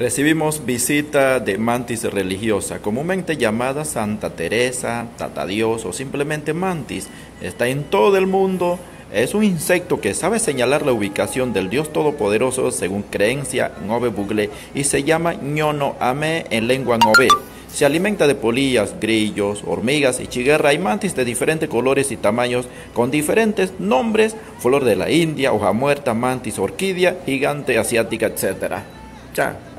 Recibimos visita de mantis religiosa, comúnmente llamada Santa Teresa, Tata Dios o simplemente mantis. Está en todo el mundo. Es un insecto que sabe señalar la ubicación del Dios Todopoderoso según creencia Nove Bugle y se llama ñono ame en lengua Nove. Se alimenta de polillas, grillos, hormigas y chiguerra y mantis de diferentes colores y tamaños con diferentes nombres, flor de la India, hoja muerta, mantis, orquídea, gigante asiática, etc. Chao.